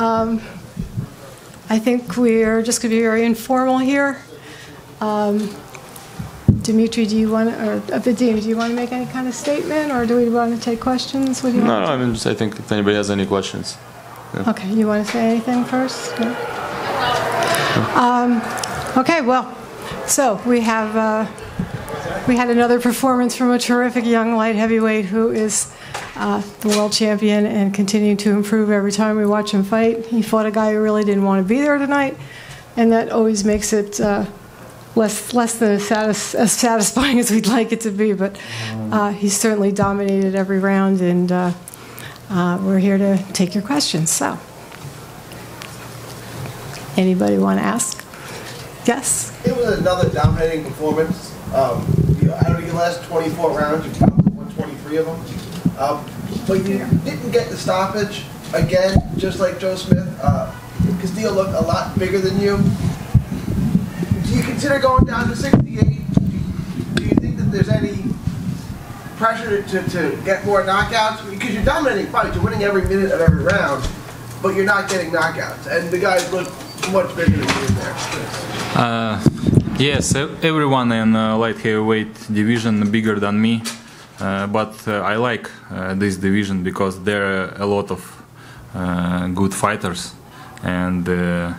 Um, I think we're just going to be very informal here. Um, Dimitri, do you want, or uh, Vadim, do you want to make any kind of statement, or do we want to take questions? What do you No, want? no, I mean, just, I think if anybody has any questions. Okay, you want to say anything first? No? Um, Okay, well, so we have, uh, we had another performance from a terrific young light heavyweight who is uh, the world champion and continuing to improve every time we watch him fight. He fought a guy who really didn't want to be there tonight, and that always makes it uh, less less than as, satis- as satisfying as we'd like it to be. But uh, he certainly dominated every round, and uh, uh, we're here to take your questions. So, anybody want to ask? Yes. It was another dominating performance. Um, you, out of your last 24 rounds, you probably won 23 of them. Um, but you didn't get the stoppage again, just like Joe Smith. Uh, Castillo looked a lot bigger than you. Do you consider going down to 68? Do you, think that there's any pressure to, to get more knockouts? Because you're dominating fights, you're winning every minute of every round, but you're not getting knockouts. And the guys look much bigger than you in there. Uh, yes, everyone in uh, light heavyweight division bigger than me, but uh, I like uh, this division because there are a lot of uh, good fighters, and uh,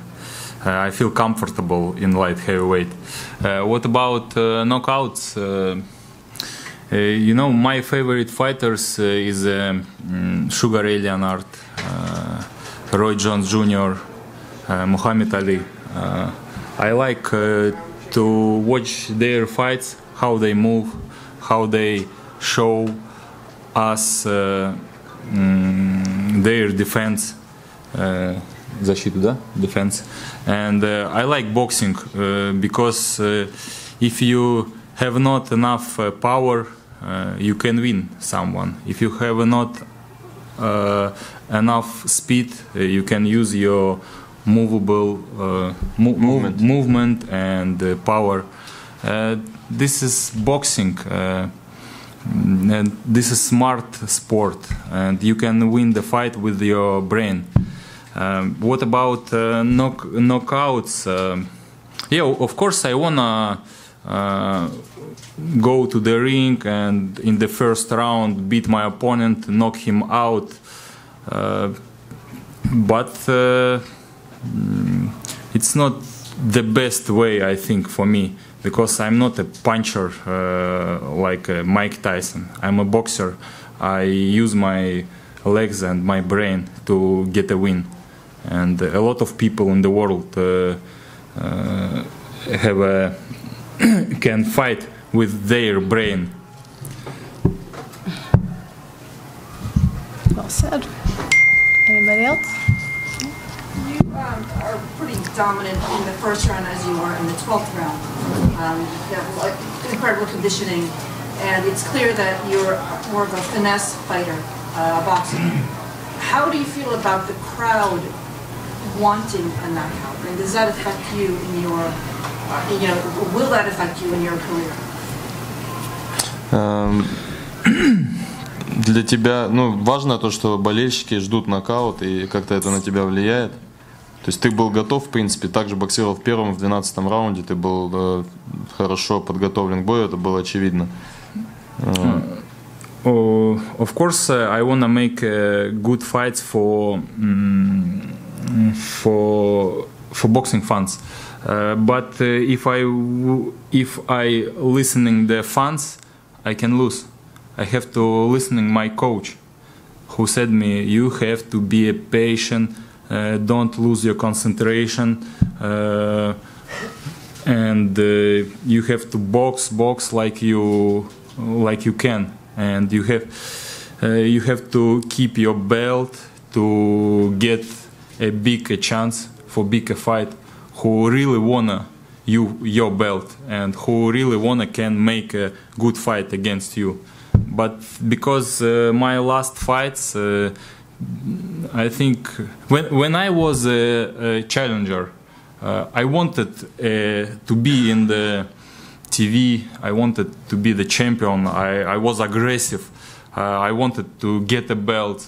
I feel comfortable in light heavyweight. Uh, what about uh, knockouts? Uh, uh, you know, my favorite fighters uh, is um, Sugar Ray Leonard, uh, Roy Jones Jr., uh, Muhammad Ali. Uh, I like uh, to watch their fights, how they move, how they show us uh, mm, their defense. Uh, защиту, да? Defense. And uh, I like boxing uh, because uh, if you have not enough uh, power, uh, you can win someone. If you have not uh, enough speed, uh, you can use your movable uh, mo- move- movement and uh, power. Uh, this is boxing. Mm, and this is smart sport, and you can win the fight with your brain. Um, what about uh, knock knockouts? Um, yeah, of course, I wanna uh, go to the ring and in the first round beat my opponent, knock him out. Uh, but uh, mm, it's not the best way, I think, for me because I'm not a puncher uh, like uh, Mike Tyson. I'm a boxer. I use my legs and my brain to get a win. And a lot of people in the world uh, have a can fight with their brain. Well said. Anybody else? Um, are pretty dominant in the first round as you are in the 12th round. Um, you have incredible conditioning, and it's clear that you're more of a finesse fighter, uh, boxer. How do you feel about the crowd wanting a knockout? And does that affect you in your, uh, you know, will that affect you in your career? Эм, Для тебя, ну, важно то, что болельщики ждут нокаут, и как-то это на тебя влияет. То есть ты был готов, в принципе, также боксировал в первом, в двенадцатом раунде, ты был э, хорошо подготовлен к бою, это было очевидно. Э, Oh, of course, uh, I wanna make uh, good fights for mm, for for boxing fans. Uh, but uh, if I if I listening the fans, I can lose. I have to listening my coach, who said me you have to be a patient, uh, don't lose your concentration, uh, and uh, you have to box box like you like you can, and you have uh, you have to keep your belt to get a big a chance for big fight. Who really wanna you your belt and who really wanna can make a good fight against you. But because uh, my last fights, uh, I think when when I was a, a challenger, uh, I wanted uh, to be in the TV. I wanted to be the champion. I, I was aggressive. Uh, I wanted to get a belt.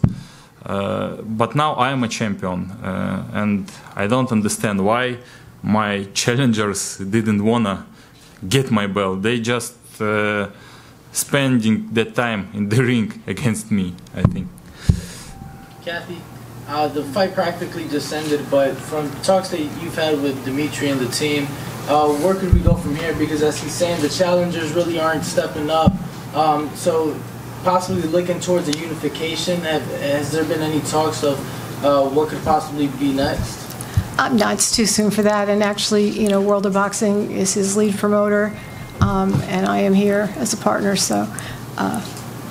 Uh, but now I am a champion, and I don't understand why my challengers didn't wanna get my belt. They just spending that time in the ring against me. I think. Kathy, uh, the fight practically just ended, but from talks that you've had with Dimitri and the team, uh, where could we go from here? Because as he's saying, the challengers really aren't stepping up. Um, so possibly looking towards a unification. Have, has there been any talks of uh, what could possibly be next? Uh, No, it's too soon for that, and actually, you know, World of Boxing is his lead promoter, um, and I am here as a partner, so, uh,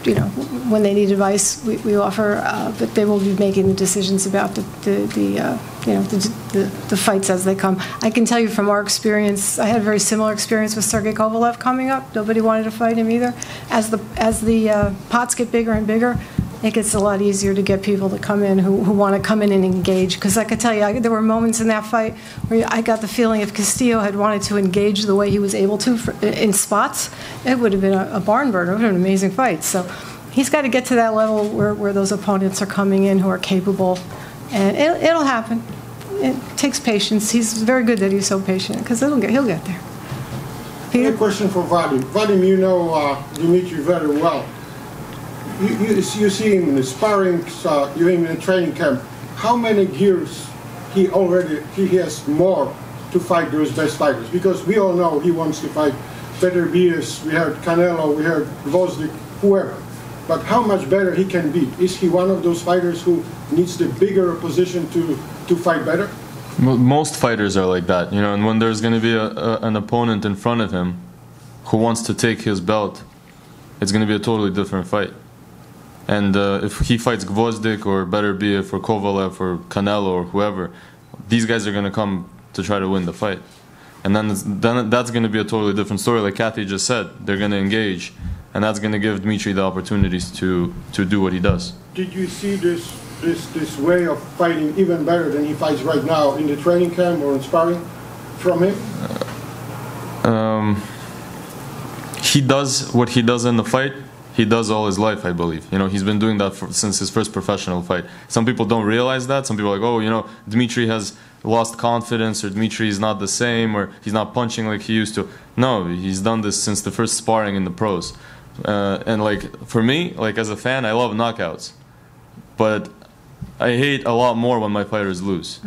you know, when they need advice, we we offer, uh, but they will be making the decisions about the, the, the, uh, you know, the the the fights as they come. I can tell you from our experience, I had a very similar experience with Sergey Kovalev coming up. Nobody wanted to fight him either. As the, as the uh, pots get bigger and bigger, it gets a lot easier to get people to come in who, who want to come in and engage. Because I could tell you, I, there were moments in that fight where I got the feeling if Castillo had wanted to engage the way he was able to for, in spots, it would have been a, a barn burner. It would have been an amazing fight. So he's got to get to that level where, where those opponents are coming in who are capable. And it, it'll happen. It takes patience. He's very good that he's so patient because it'll get, he'll get there. A question for Vadim. Vadim, you know uh, Dimitri very well. You, you, you see him in the sparring, uh, you him in training camp. How many gears he already he has more to fight those best fighters? Because we all know he wants to fight better beers. We heard Canelo, we heard Gvozdyk, whoever. But how much better he can be? Is he one of those fighters who needs the bigger opposition to, to fight better? Mo- Most fighters are like that, you know. And when there's going to be a, a, an opponent in front of him who wants to take his belt, it's going to be a totally different fight. And uh, if he fights Gvozdyk or Beterbiev or Kovalev or Canelo or whoever, these guys are going to come to try to win the fight. And then, then that's going to be a totally different story. Like Kathy just said, they're going to engage, and that's going to give Dmitry the opportunities to to do what he does. Did you see this, this, this way of fighting even better than he fights right now in the training camp or in sparring from him? Um, he does what he does in the fight. He does all his life, I believe. You know, he's been doing that for, since his first professional fight. Some people don't realize that. Some people are like, oh, you know, Dmitry has lost confidence, or Dmitry is not the same, or he's not punching like he used to. No, he's done this since the first sparring in the pros. Uh, and like for me, like as a fan, I love knockouts, but I hate a lot more when my fighters lose.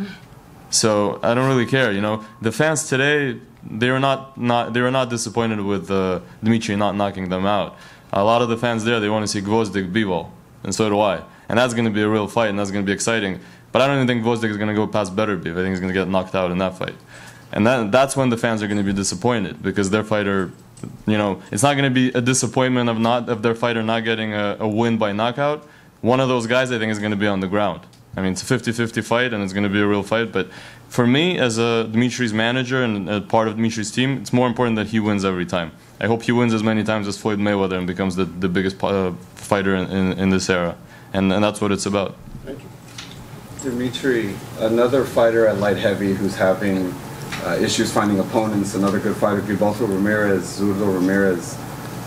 So I don't really care. You know, the fans today they are not not they are not disappointed with uh, Dmitry not knocking them out. A lot of the fans there they want to see Gvozdyk Bivol, and so do I. And that's going to be a real fight, and that's going to be exciting. But I don't even think Gvozdyk is going to go past Beterbiev. I think he's going to get knocked out in that fight. And that, that's when the fans are going to be disappointed because their fighter, you know, it's not going to be a disappointment of not of their fighter not getting a, a win by knockout. One of those guys, I think, is going to be on the ground. I mean, it's a 50-50 fight, and it's going to be a real fight. But for me, as a Dimitri's manager and part of Dimitri's team, it's more important that he wins every time. I hope he wins as many times as Floyd Mayweather and becomes the, the biggest uh, fighter in, in, in this era. And, and that's what it's about. Thank you. Dimitri, another fighter at light heavy who's having uh, issues finding opponents, another good fighter, Gilberto Ramirez, Zurdo Ramirez.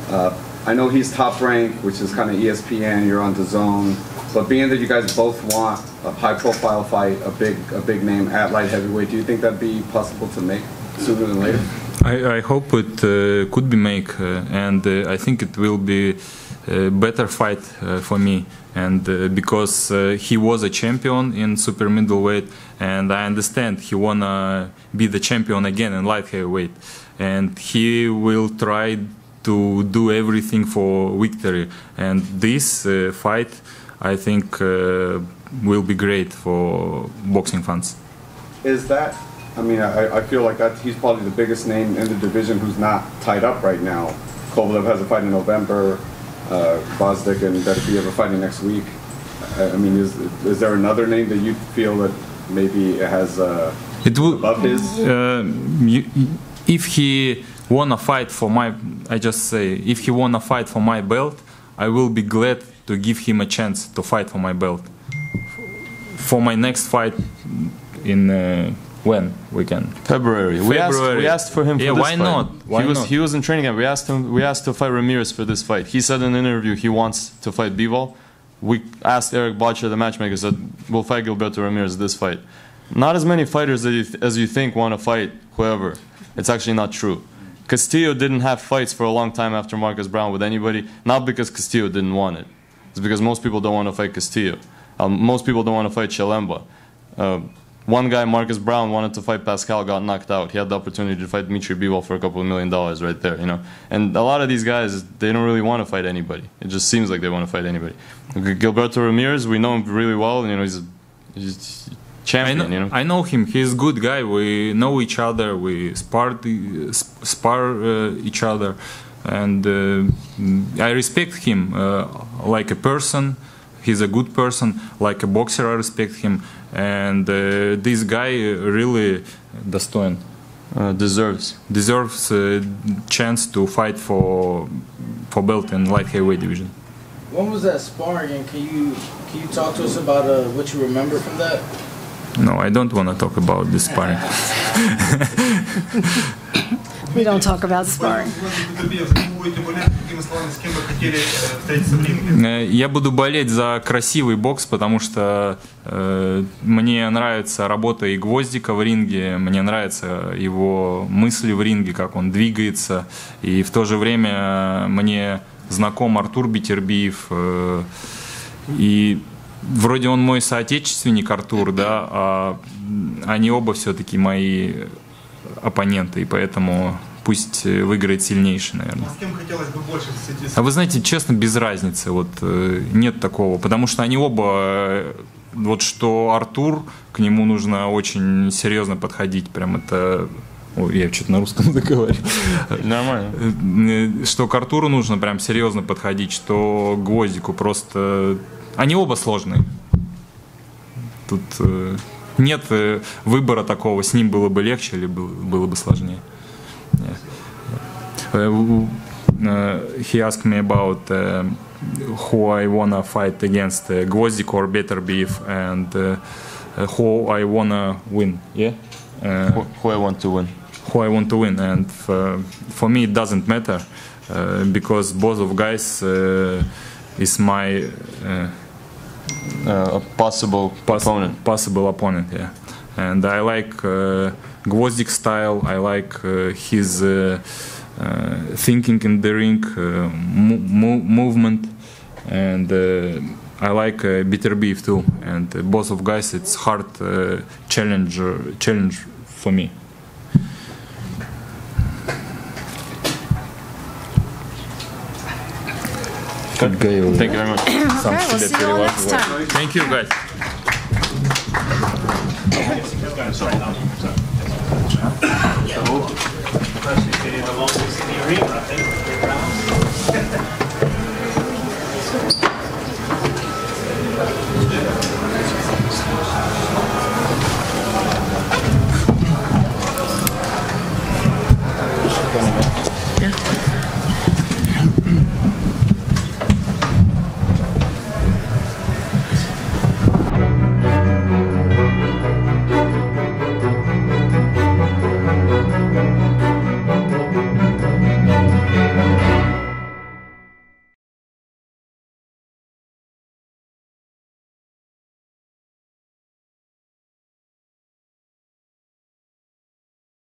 Uh, I know he's top rank, which is kind of ESPN, you're on DAZN, but being that you guys both want a high profile fight, a big, a big name at light heavyweight, do you think that'd be possible to make sooner than later? I, I hope it uh, could be made, uh, and uh, I think it will be a better fight uh, for me. And uh, because uh, he was a champion in super middleweight, and I understand he wanna be the champion again in light heavyweight, and he will try to do everything for victory. And this uh, fight, I think, uh, will be great for boxing fans. Is that, I mean, I, I feel like that he's probably the biggest name in the division who's not tied up right now. Kovalev has a fight in November, uh, Gvozdyk and Beterbiev are fighting next week. I, I mean, is, is there another name that you feel that maybe it has uh, It will. above his? Uh, you, if he wanna fight for my, I just say, if he wanna fight for my belt, I will be glad to give him a chance to fight for my belt. For my next fight in uh, when we can. February. We asked, we asked for him for Yeah, this why fight. not? Why he was not? he was in training camp. We asked him we asked to fight Ramirez for this fight. He said in an interview he wants to fight Bivol. we asked Eric Bottjer, the matchmaker, said, we'll fight Gilberto Ramirez this fight. Not as many fighters as you, th- as you think want to fight whoever. It's actually not true. Castillo didn't have fights for a long time after Marcus Browne with anybody, not because Castillo didn't want it. It's because most people don't want to fight Castillo. Um, most people don't want to fight Chilemba. Uh, one guy, Marcus Browne, wanted to fight Pascal, got knocked out. He had the opportunity to fight Dmitry Bivol for a couple of million dollars right there, you know. And a lot of these guys, they don't really want to fight anybody. It just seems like they want to fight anybody. Gilberto Ramirez, we know him really well. You know, he's, he's I champion. know, you know. I know him. He's a good guy. We know each other. We spar, spar uh, each other, and uh, I respect him uh, like a person. He's a good person. Like a boxer, I respect him And uh, this guy really достоин Uh, deserves. deserves a chance to fight for for belt in light heavyweight division. When was that sparring, and can you can you talk to us about uh, what you remember from that? No, I don't want to talk about this sparring. We don't talk about sparring. Э, Я буду болеть за красивый бокс, потому что э, мне нравится работа и Гвоздика в ринге, мне нравятся его мысли в ринге, как он двигается, и в то же время мне знаком Артур Битербиев, э, и вроде он мой соотечественник Артур, да, а они оба все-таки мои оппоненты, и поэтому пусть э, выиграет сильнейший, наверное. С кем хотелось бы больше встретиться? А вы знаете, честно, без разницы, вот э, нет такого, потому что они оба, э, вот что Артур, к нему нужно очень серьезно подходить, прям это, ой, я что-то на русском заговорил, Нормально. Что к Артуру нужно прям серьезно подходить, что к Гвоздику просто, они оба сложные, тут э, нет э, выбора такого, с ним было бы легче или было, бы сложнее. Uh, uh, he asked me about uh, who I wanna fight against, uh, Gvozdik or Better Beef, and uh, uh, who I wanna win. Yeah, uh, Who, who I want to win. who I want to win, and uh, for me it doesn't matter uh, because both of guys uh, is my uh, Uh, a possible poss- opponent. possible opponent. Yeah, and I like uh, Gvozdyk style. I like uh, his uh, uh, thinking in the ring, uh, mo- mo- movement, and uh, I like uh, Beterbiev too. And uh, both of guys, it's hard uh, challenge uh, challenge for me. Good. Thank you very much. okay, we'll see you all next time. Thank you, guys. So,